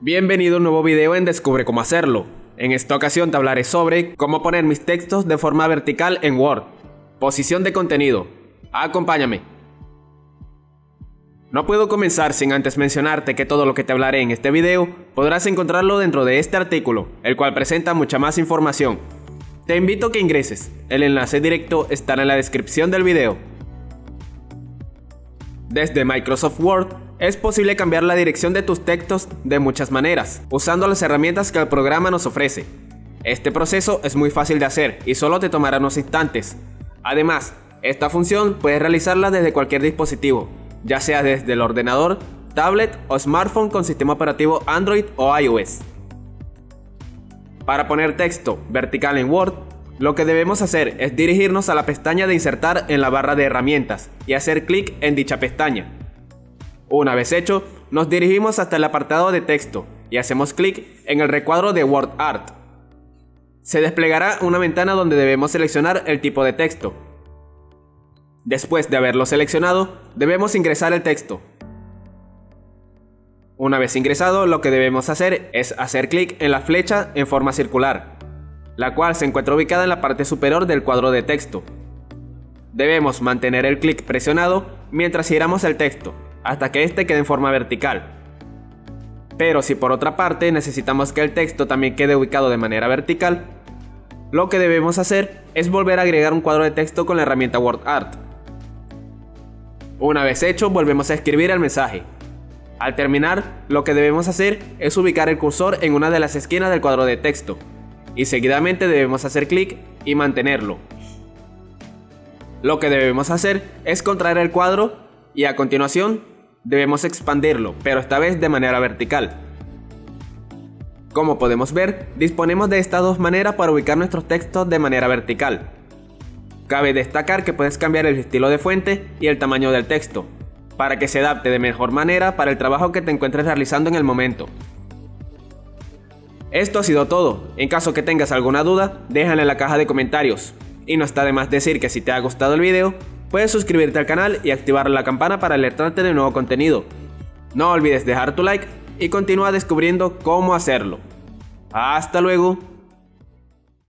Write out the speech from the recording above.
Bienvenido a un nuevo video en Descubre cómo hacerlo. En esta ocasión te hablaré sobre cómo poner mis textos de forma vertical en Word. Posición de contenido. Acompáñame. No puedo comenzar sin antes mencionarte que todo lo que te hablaré en este video podrás encontrarlo dentro de este artículo, el cual presenta mucha más información. Te invito a que ingreses, el enlace directo estará en la descripción del video. Desde Microsoft Word es posible cambiar la dirección de tus textos de muchas maneras, usando las herramientas que el programa nos ofrece. Este proceso es muy fácil de hacer y solo te tomará unos instantes. Además, esta función puedes realizarla desde cualquier dispositivo, ya sea desde el ordenador, tablet o smartphone con sistema operativo Android o iOS. Para poner texto vertical en Word, lo que debemos hacer es dirigirnos a la pestaña de insertar en la barra de herramientas y hacer clic en dicha pestaña. Una vez hecho, nos dirigimos hasta el apartado de texto y hacemos clic en el recuadro de Word Art. Se desplegará una ventana donde debemos seleccionar el tipo de texto. Después de haberlo seleccionado, debemos ingresar el texto. Una vez ingresado, lo que debemos hacer es hacer clic en la flecha en forma circular, la cual se encuentra ubicada en la parte superior del cuadro de texto. Debemos mantener el clic presionado mientras giramos el texto hasta que éste quede en forma vertical. Pero si por otra parte necesitamos que el texto también quede ubicado de manera vertical, lo que debemos hacer es volver a agregar un cuadro de texto con la herramienta WordArt. Una vez hecho, volvemos a escribir el mensaje. Al terminar, lo que debemos hacer es ubicar el cursor en una de las esquinas del cuadro de texto, y seguidamente debemos hacer clic y mantenerlo. Lo que debemos hacer es contraer el cuadro y a continuación debemos expandirlo, pero esta vez de manera vertical. Como podemos ver, disponemos de estas dos maneras para ubicar nuestros textos de manera vertical. Cabe destacar que puedes cambiar el estilo de fuente y el tamaño del texto, para que se adapte de mejor manera para el trabajo que te encuentres realizando en el momento. Esto ha sido todo, en caso que tengas alguna duda, déjala en la caja de comentarios. Y no está de más decir que si te ha gustado el video, Puedes suscribirte al canal y activar la campana para alertarte de nuevo contenido. No olvides dejar tu like y continúa descubriendo cómo hacerlo. Hasta luego.